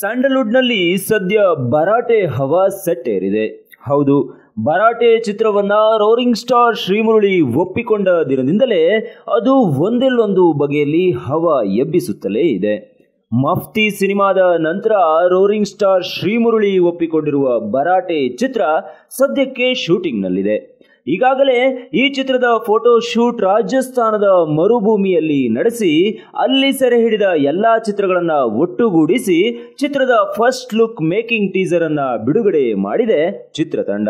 ಸ್ಯಾಂಡಲ್ವುಡ್ನಲ್ಲಿ ಸದ್ಯ ಭರಾಟೆ ಹವಾ ಸೆಟ್ ಏರಿದೆ ಹೌದು ಭರಾಟೆ ಚಿತ್ರವನ್ನ ರೋರಿಂಗ್ ಸ್ಟಾರ್ ಶ್ರೀಮುರುಳಿ ಒಪ್ಪಿಕೊಂಡ ದಿನದಿಂದಲೇ ಅದು ಒಂದಿಲ್ಲೊಂದು ಬಗೆಯಲ್ಲಿ ಹವಾ ಎಬ್ಬಿಸುತ್ತಲೇ ಇದೆ. ಮಫ್ತಿ ಸಿನಿಮಾದ ನಂತರ ರೋರಿಂಗ್ ಸ್ಟಾರ್ ಶ್ರೀಮುರುಳಿ ಒಪ್ಪಿಕೊಂಡಿರುವ ಭರಾಟೆ ಚಿತ್ರ ಸದ್ಯಕ್ಕೆ ಶೂಟಿಂಗ್ನಲ್ಲಿದೆ. ಈಗಾಗಲೇ ಈ ಚಿತ್ರದ ಫೋಟೋ ಶೂಟ್ ರಾಜಸ್ಥಾನದ ಮರುಭೂಮಿಯಲ್ಲಿ ನಡೆಸಿ, ಅಲ್ಲಿ ಸೆರೆ ಹಿಡಿದ ಎಲ್ಲಾ ಚಿತ್ರಗಳನ್ನ ಒಟ್ಟುಗೂಡಿಸಿ ಚಿತ್ರದ ಫಸ್ಟ್ ಲುಕ್ ಮೇಕಿಂಗ್ ಟೀಸರ್ ಅನ್ನ ಬಿಡುಗಡೆ ಮಾಡಿದೆ ಚಿತ್ರತಂಡ.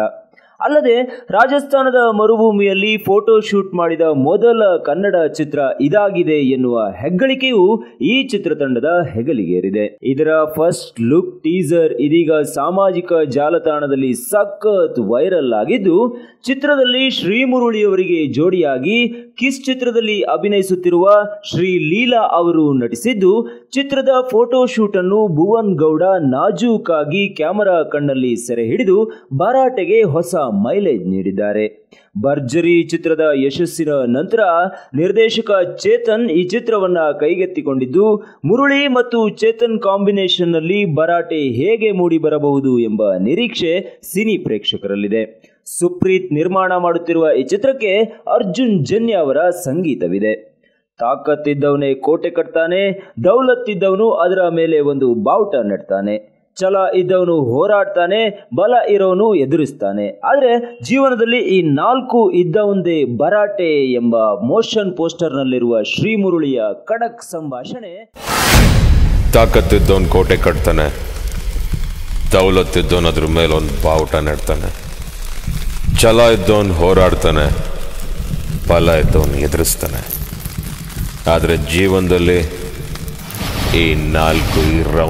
ಅಲ್ಲದೆ ರಾಜಸ್ಥಾನದ ಮರುಭೂಮಿಯಲ್ಲಿ ಫೋಟೋ ಶೂಟ್ ಮಾಡಿದ ಮೊದಲ ಕನ್ನಡ ಚಿತ್ರ ಇದಾಗಿದೆ ಎನ್ನುವ ಹೆಗ್ಗಳಿಕೆಯು ಈ ಚಿತ್ರತಂಡದ ಹೆಗಲಿಗೇರಿದೆ. ಇದರ ಫಸ್ಟ್ ಲುಕ್ ಟೀಸರ್ ಇದೀಗ ಸಾಮಾಜಿಕ ಜಾಲತಾಣದಲ್ಲಿ ಸಖತ್ ವೈರಲ್ ಆಗಿದ್ದು, ಚಿತ್ರದಲ್ಲಿ ಶ್ರೀಮುರುಳಿಯವರಿಗೆ ಜೋಡಿಯಾಗಿ ಕಿಸ್ ಚಿತ್ರದಲ್ಲಿ ಅಭಿನಯಿಸುತ್ತಿರುವ ಶ್ರೀ ಲೀಲಾ ಅವರು ನಟಿಸಿದ್ದು, ಚಿತ್ರದ ಫೋಟೋ ಶೂಟ್ ಅನ್ನು ಭುವನ್ ಗೌಡ ನಾಜೂಕಾಗಿ ಕ್ಯಾಮರಾ ಕಣ್ಣಲ್ಲಿ ಸೆರೆ ಹಿಡಿದು ಭರಾಟೆಗೆ ಹೊಸ ಮೈಲೇಜ್ ನೀಡಿದ್ದಾರೆ. ಭರ್ಜರಿ ಚಿತ್ರದ ಯಶಸ್ಸಿನ ನಂತರ ನಿರ್ದೇಶಕ ಚೇತನ್ ಈ ಚಿತ್ರವನ್ನ ಕೈಗೆತ್ತಿಕೊಂಡಿದ್ದು, ಮುರುಳಿ ಮತ್ತು ಚೇತನ್ ಕಾಂಬಿನೇಷನ್ನಲ್ಲಿ ಭರಾಟೆ ಹೇಗೆ ಮೂಡಿ ಬರಬಹುದು ಎಂಬ ನಿರೀಕ್ಷೆ ಸಿನಿ ಪ್ರೇಕ್ಷಕರಲ್ಲಿದೆ. ಸುಪ್ರೀತ್ ನಿರ್ಮಾಣ ಮಾಡುತ್ತಿರುವ ಈ ಚಿತ್ರಕ್ಕೆ ಅರ್ಜುನ್ ಜನ್ಯ ಅವರ ಸಂಗೀತವಿದೆ. ತಾಕತ್ತಿದ್ದವನೇ ಕೋಟೆ ಕಟ್ತಾನೆ, ದೌಲತ್ತಿದ್ದವನು ಅದರ ಮೇಲೆ ಒಂದು ಬಾವುಟ ನೆಡ್ತಾನೆ. ಛಲ ಇದ್ದವನು ಹೋರಾಡ್ತಾನೆ, ಬಲ ಇರೋನು ಎದುರಿಸ್ತಾನೆ. ಆದರೆ ಜೀವನದಲ್ಲಿ ಈ ನಾಲ್ಕು ಇದ್ದವಂದೇ ಭರಾಟೆ ಎಂಬ ಮೋಷನ್ ಪೋಸ್ಟರ್ನಲ್ಲಿರುವ ಶ್ರೀಮುರುಳಿಯ ಖಡಕ್ ಸಂಭಾಷಣೆ. ತಾಕತ್ತಿದ್ದವನು ಕೋಟೆ ಕಟ್ತಾನೆ. ದೌಲತ್ತಿದ್ದವನು ಅದ್ರ ಮೇಲೆ ಒಂದು ಬಾವುಟ ನೆಡ್ತಾನೆ. ಛಲ ಇದ್ದವನು ಹೋರಾಡ್ತಾನೆ, ಬಲ ಇದ್ದವನು ಎದುರಿಸ್ತಾನೆ. ಆದರೆ ಜೀವನದಲ್ಲಿ ಈ ನಾಲ್ಕು ಇರೋ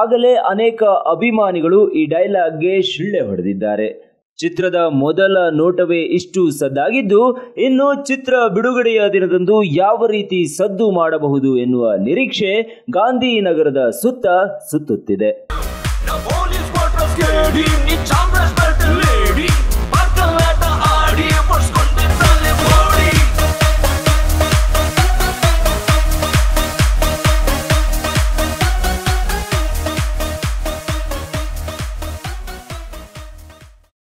ಆಗಲೇ ಅನೇಕ ಅಭಿಮಾನಿಗಳು ಈ ಡೈಲಾಗ್ಗೆ ಶಿಳ್ಳೆ ಹೊಡೆದಿದ್ದಾರೆ. ಚಿತ್ರದ ಮೊದಲ ನೋಟವೇ ಇಷ್ಟು ಸದ್ದಾಗಿದ್ದು ಇನ್ನು ಚಿತ್ರ ಬಿಡುಗಡೆಯ ದಿನದಂದು ಯಾವ ರೀತಿ ಸದ್ದು ಮಾಡಬಹುದು ಎನ್ನುವ ನಿರೀಕ್ಷೆ ಗಾಂಧಿನಗರದ ಸುತ್ತ ಸುತ್ತುತ್ತಿದೆ.